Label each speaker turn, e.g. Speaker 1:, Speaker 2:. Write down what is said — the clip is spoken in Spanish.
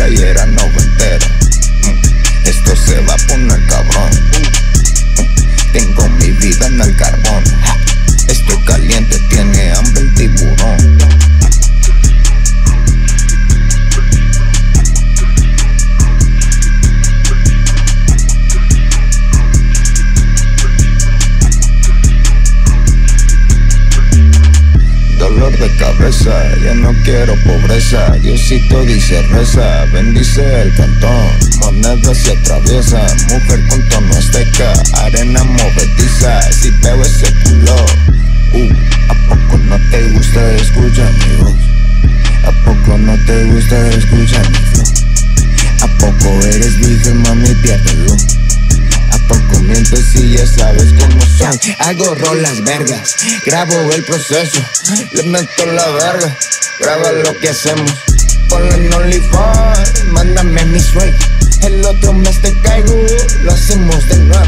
Speaker 1: playera noventera. Mm, esto se va a poner cabrón. Mm, tengo mi vida en el carbón. Estoy caliente, tiene de cabeza, ya no quiero pobreza. Diosito dice reza, bendice el cantón. Monedas se atraviesan, mujer con tono azteca, arena movediza. Si veo ese culo, uh, ¿a poco no te gusta escuchar mi voz? ¿A poco no te gusta escuchar mi flow? ¿A poco eres virgen, mami? Piérdelo. Hago rolas vergas. Grabo el proceso, le meto la verga. Graba lo que hacemos. Ponlo en OnlyFans, mándame mi sueldo. El otro mes te caigo, lo hacemos de nuevo.